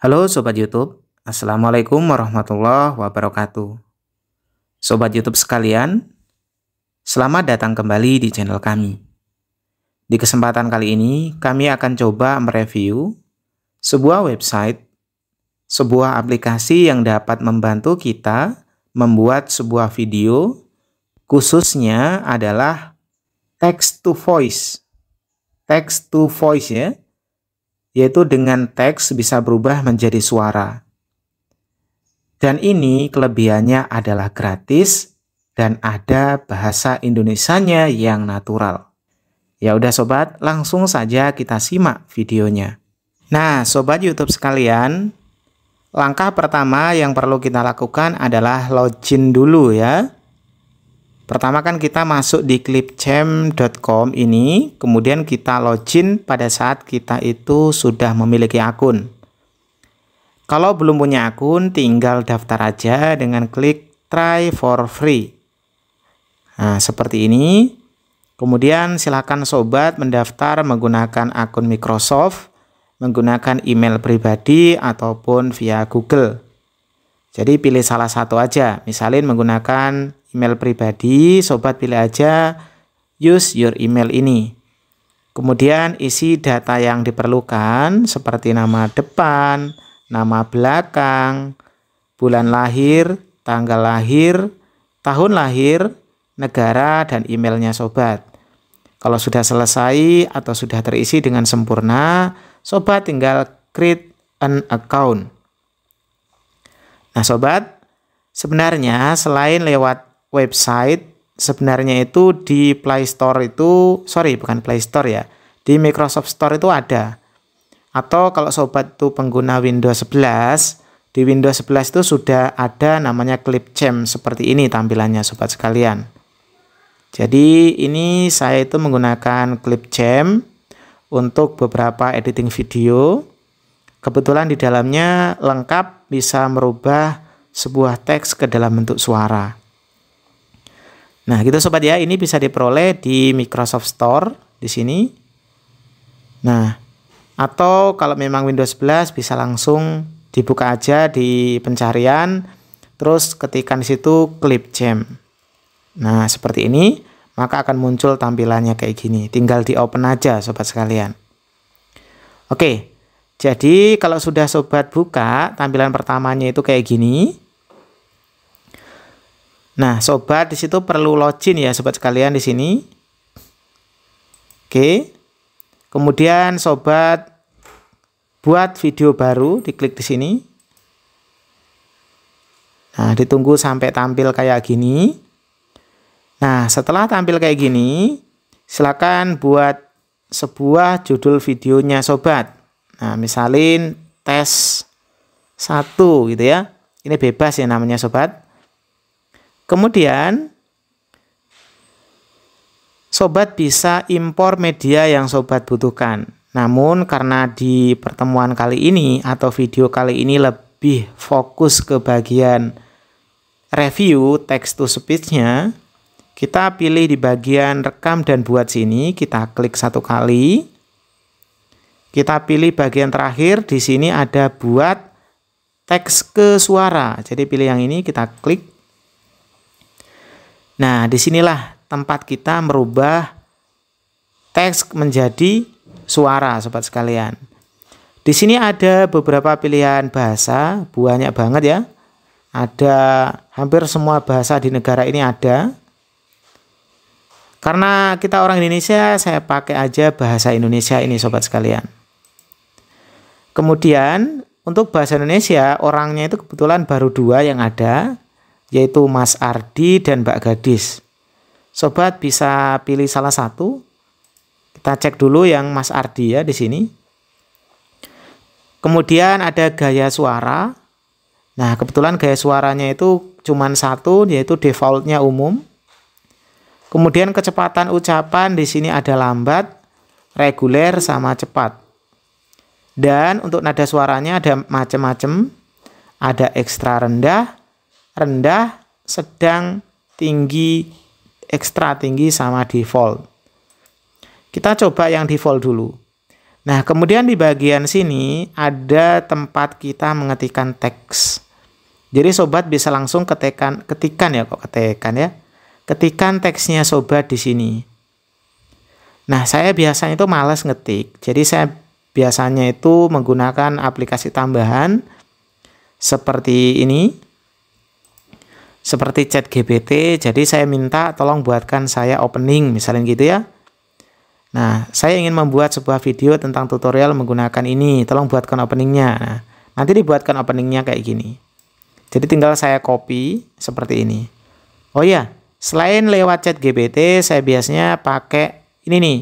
Halo Sobat YouTube, Assalamualaikum warahmatullahi wabarakatuh. Sobat YouTube sekalian, selamat datang kembali di channel kami. Di kesempatan kali ini, kami akan coba mereview sebuah website, sebuah aplikasi yang dapat membantu kita membuat sebuah video, khususnya adalah text to voice. Text to voice ya, yaitu dengan teks bisa berubah menjadi suara. Dan ini kelebihannya adalah gratis dan ada bahasa Indonesianya yang natural. Ya udah sobat, langsung saja kita simak videonya. Nah, sobat YouTube sekalian, langkah pertama yang perlu kita lakukan adalah login dulu ya. Pertama kan kita masuk di clipchamp.com ini, kemudian kita login pada saat kita itu sudah memiliki akun. Kalau belum punya akun, tinggal daftar aja dengan klik try for free. Nah, seperti ini. Kemudian silakan sobat mendaftar menggunakan akun Microsoft, menggunakan email pribadi ataupun via Google. Jadi pilih salah satu aja, misalnya menggunakan email pribadi, sobat pilih aja use your email ini. Kemudian isi data yang diperlukan seperti nama depan, nama belakang, bulan lahir, tanggal lahir, tahun lahir, negara, dan emailnya sobat. Kalau sudah selesai atau sudah terisi dengan sempurna, sobat tinggal create an account. Nah sobat, sebenarnya selain lewat website sebenarnya itu di Play Store itu sorry bukan Play Store ya di Microsoft Store itu ada. Atau kalau sobat itu pengguna Windows 11 di Windows 11 itu sudah ada namanya Clipchamp seperti ini tampilannya sobat sekalian. Jadi ini saya itu menggunakan Clipchamp untuk beberapa editing video. Kebetulan di dalamnya lengkap bisa merubah sebuah teks ke dalam bentuk suara Nah, gitu sobat ya, ini bisa diperoleh di Microsoft Store di sini. Nah, atau kalau memang Windows 11 bisa langsung dibuka aja di pencarian terus ketikkan di situ clip jam. Nah, seperti ini, maka akan muncul tampilannya kayak gini. Tinggal di open aja sobat sekalian. Oke. Jadi, kalau sudah sobat buka, tampilan pertamanya itu kayak gini. Nah, sobat di situ perlu login ya sobat sekalian di sini. Oke. Kemudian sobat buat video baru, diklik di sini. Nah, ditunggu sampai tampil kayak gini. Nah, setelah tampil kayak gini, silakan buat sebuah judul videonya sobat. Nah, misalin tes satu gitu ya. Ini bebas ya namanya sobat. Kemudian sobat bisa impor media yang sobat butuhkan. Namun karena di pertemuan kali ini atau video kali ini lebih fokus ke bagian review text to speech-nya, kita pilih di bagian rekam dan buat sini, kita klik satu kali. Kita pilih bagian terakhir, di sini ada buat teks ke suara. Jadi pilih yang ini, kita klik Nah, di sinilah tempat kita merubah teks menjadi suara, sobat sekalian. Di sini ada beberapa pilihan bahasa, banyak banget ya. Ada hampir semua bahasa di negara ini ada. Karena kita orang Indonesia, saya pakai aja bahasa Indonesia ini sobat sekalian. Kemudian untuk bahasa Indonesia, orangnya itu kebetulan baru dua yang ada, yaitu Mas Ardi dan Mbak Gadis. Sobat bisa pilih salah satu. Kita cek dulu yang Mas Ardi ya di sini. Kemudian ada gaya suara. Nah, kebetulan gaya suaranya itu cuma satu yaitu defaultnya umum. Kemudian kecepatan ucapan di sini ada lambat, reguler sama cepat. Dan untuk nada suaranya ada macam-macam. Ada ekstra rendah, rendah, sedang, tinggi, ekstra tinggi sama default. Kita coba yang default dulu. Nah, kemudian di bagian sini ada tempat kita mengetikkan teks. Jadi sobat bisa langsung ketikkan ketikan ya kok ketikkan ya. Ketikan teksnya sobat di sini. Nah, saya biasanya itu males ngetik. Jadi saya biasanya itu menggunakan aplikasi tambahan seperti ini. Seperti chat GPT. Jadi saya minta tolong buatkan saya opening misalnya gitu ya. Nah, saya ingin membuat sebuah video tentang tutorial menggunakan ini. Tolong buatkan openingnya. Nah, nanti dibuatkan openingnya kayak gini. Jadi tinggal saya copy seperti ini. Oh ya, selain lewat chat GPT, saya biasanya pakai ini nih,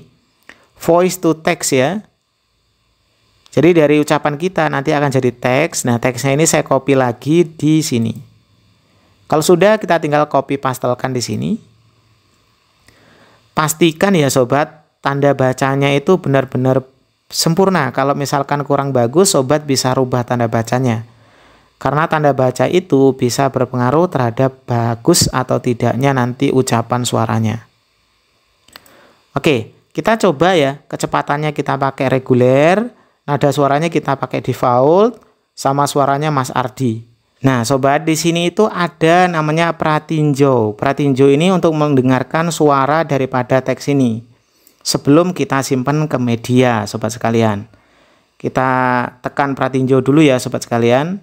voice to text ya. Jadi dari ucapan kita nanti akan jadi teks. Nah, teksnya ini saya copy lagi di sini. Kalau sudah, kita tinggal copy pastelkan di sini. Pastikan ya sobat, tanda bacanya itu benar-benar sempurna. Kalau misalkan kurang bagus, sobat bisa rubah tanda bacanya. Karena tanda baca itu bisa berpengaruh terhadap bagus atau tidaknya nanti ucapan suaranya. Oke, kita coba ya, kecepatannya kita pakai reguler, nada suaranya kita pakai default, sama suaranya Mas Ardi. Nah, sobat, di sini itu ada namanya pratinjo. Pratinjo ini untuk mendengarkan suara daripada teks ini sebelum kita simpan ke media sobat sekalian. Kita tekan pratinjo dulu ya sobat sekalian.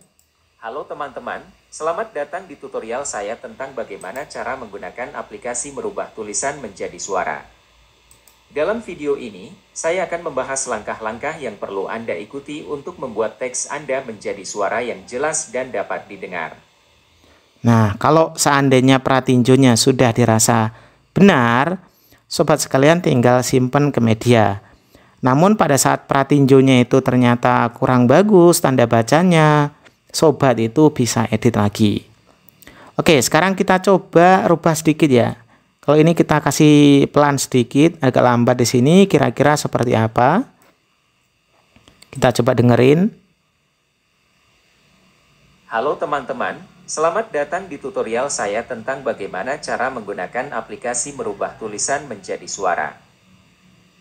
Halo teman-teman, selamat datang di tutorial saya tentang bagaimana cara menggunakan aplikasi merubah tulisan menjadi suara. Dalam video ini, saya akan membahas langkah-langkah yang perlu Anda ikuti untuk membuat teks Anda menjadi suara yang jelas dan dapat didengar. Nah, kalau seandainya pratinjonya sudah dirasa benar, sobat sekalian tinggal simpen ke media. Namun pada saat pratinjonya itu ternyata kurang bagus tanda bacanya, sobat itu bisa edit lagi. Oke, sekarang kita coba rubah sedikit ya. Kalau ini kita kasih pelan sedikit, agak lambat di sini, kira-kira seperti apa? Kita coba dengerin. Halo teman-teman, Selamat datang di tutorial saya tentang bagaimana cara menggunakan aplikasi merubah tulisan menjadi suara.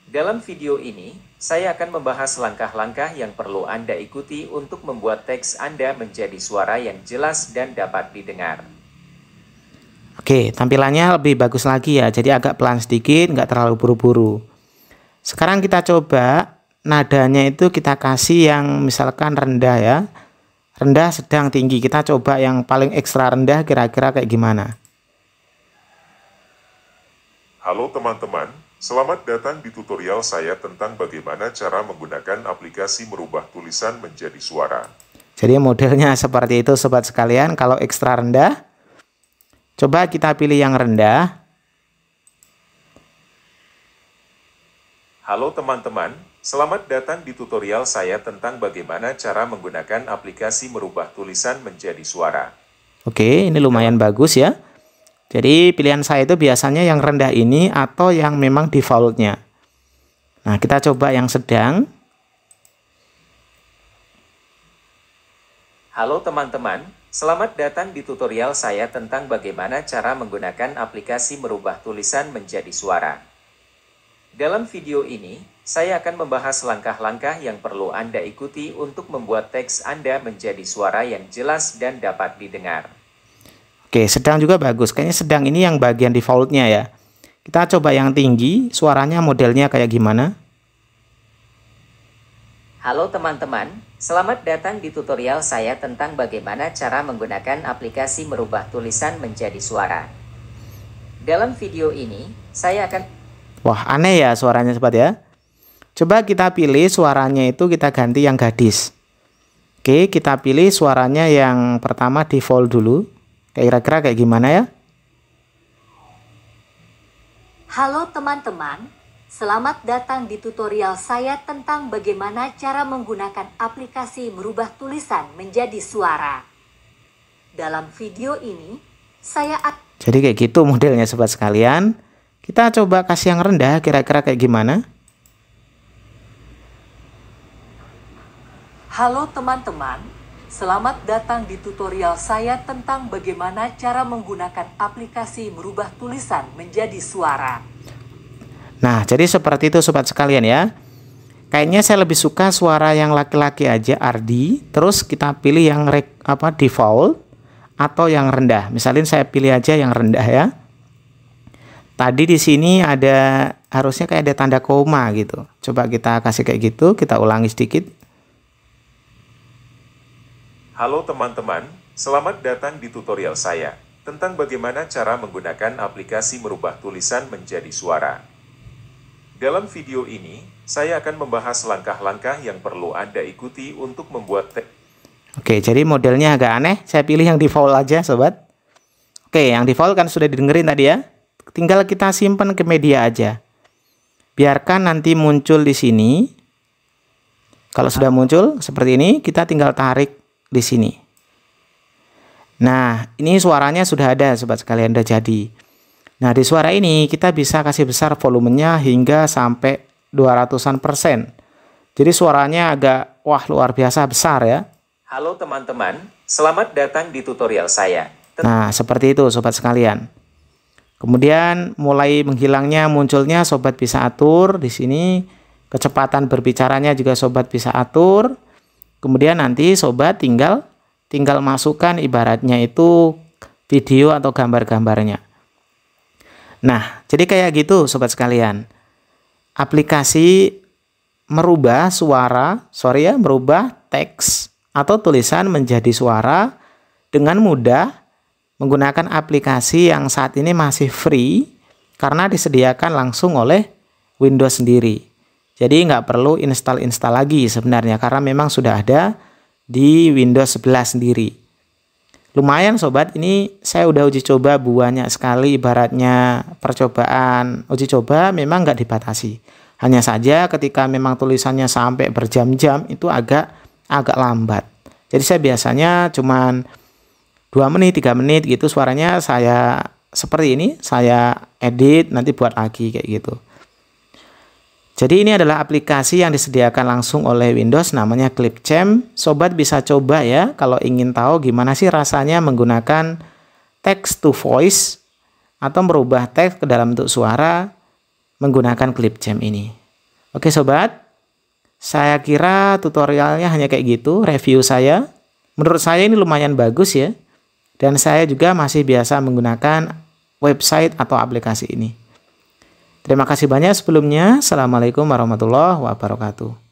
Dalam video ini, saya akan membahas langkah-langkah yang perlu Anda ikuti untuk membuat teks Anda menjadi suara yang jelas dan dapat didengar. Oke, tampilannya lebih bagus lagi ya, jadi agak pelan sedikit, nggak terlalu buru-buru. Sekarang kita coba nadanya itu kita kasih yang misalkan rendah ya, rendah, sedang, tinggi. Kita coba yang paling ekstra rendah kira-kira kayak gimana. Halo teman-teman, selamat datang di tutorial saya tentang bagaimana cara menggunakan aplikasi merubah tulisan menjadi suara. Jadi modelnya seperti itu sobat sekalian, kalau ekstra rendah, coba kita pilih yang rendah. Halo teman-teman, Selamat datang di tutorial saya tentang bagaimana cara menggunakan aplikasi merubah tulisan menjadi suara. Oke, ini lumayan bagus ya. Jadi pilihan saya itu biasanya yang rendah ini atau yang memang defaultnya. Nah, kita coba yang sedang. Halo teman-teman, selamat datang di tutorial saya tentang bagaimana cara menggunakan aplikasi merubah tulisan menjadi suara. Dalam video ini, saya akan membahas langkah-langkah yang perlu Anda ikuti untuk membuat teks Anda menjadi suara yang jelas dan dapat didengar. Oke, sedang juga bagus. Kayaknya sedang ini yang bagian defaultnya ya. Kita coba yang tinggi, suaranya modelnya kayak gimana? Halo teman-teman, selamat datang di tutorial saya tentang bagaimana cara menggunakan aplikasi merubah tulisan menjadi suara. Dalam video ini, saya akan... Wah, aneh ya suaranya sobat ya. Coba kita pilih suaranya itu kita ganti yang gadis. Oke, kita pilih suaranya yang pertama default dulu. Kira-kira kayak gimana ya? Halo teman-teman, selamat datang di tutorial saya tentang bagaimana cara menggunakan aplikasi merubah tulisan menjadi suara. Dalam video ini, saya Jadi kayak gitu modelnya sobat sekalian. Kita coba kasih yang rendah, kira-kira kayak gimana? Halo teman-teman, selamat datang di tutorial saya tentang bagaimana cara menggunakan aplikasi merubah tulisan menjadi suara. Nah, jadi seperti itu sobat sekalian ya. kayaknya saya lebih suka suara yang laki-laki aja Ardi. Terus kita pilih yang rek, apa default atau yang rendah. Misalnya saya pilih aja yang rendah ya. Tadi di sini ada harusnya kayak ada tanda koma gitu. Coba kita kasih kayak gitu kita ulangi sedikit. Halo teman-teman, selamat datang di tutorial saya tentang bagaimana cara menggunakan aplikasi merubah tulisan menjadi suara. Dalam video ini, saya akan membahas langkah-langkah yang perlu Anda ikuti untuk membuat teks. Oke, jadi modelnya agak aneh. Saya pilih yang default aja, sobat. Oke, yang default kan sudah didengerin tadi ya. Tinggal kita simpan ke media aja. Biarkan nanti muncul di sini. Kalau sudah muncul seperti ini, kita tinggal tarik di sini. Nah, ini suaranya sudah ada sobat sekalian, sudah jadi. Nah, di suara ini kita bisa kasih besar volumenya hingga sampai 200-an persen. Jadi suaranya agak, wah luar biasa besar ya. Halo teman-teman, selamat datang di tutorial saya. Nah, seperti itu sobat sekalian. Kemudian mulai menghilangnya munculnya sobat bisa atur di sini. Kecepatan berbicaranya juga sobat bisa atur. Kemudian nanti sobat tinggal tinggal masukkan ibaratnya itu video atau gambar-gambarnya. Nah, jadi kayak gitu sobat sekalian. Aplikasi merubah suara, sorry ya, merubah teks atau tulisan menjadi suara dengan mudah menggunakan aplikasi yang saat ini masih free karena disediakan langsung oleh Windows sendiri. Jadi nggak perlu install-install lagi sebenarnya karena memang sudah ada di Windows 11 sendiri. Lumayan sobat, ini saya udah uji coba banyak sekali ibaratnya percobaan uji coba memang nggak dibatasi. Hanya saja ketika memang tulisannya sampai berjam-jam itu agak agak lambat. Jadi saya biasanya cuman 2 menit, 3 menit gitu suaranya saya seperti ini, saya edit nanti buat lagi kayak gitu. Jadi ini adalah aplikasi yang disediakan langsung oleh Windows namanya Clipchamp. Sobat bisa coba ya kalau ingin tahu gimana sih rasanya menggunakan text to voice atau merubah teks ke dalam bentuk suara menggunakan Clipchamp ini. Oke sobat, saya kira tutorialnya hanya kayak gitu, review saya. Menurut saya ini lumayan bagus ya. Dan saya juga masih biasa menggunakan website atau aplikasi ini. Terima kasih banyak sebelumnya. Assalamualaikum warahmatullahi wabarakatuh.